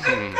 Hmm.